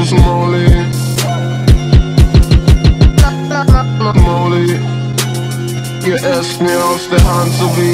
Jesus Molly. Molly. Ihr esst mir aus der Hand, so wie.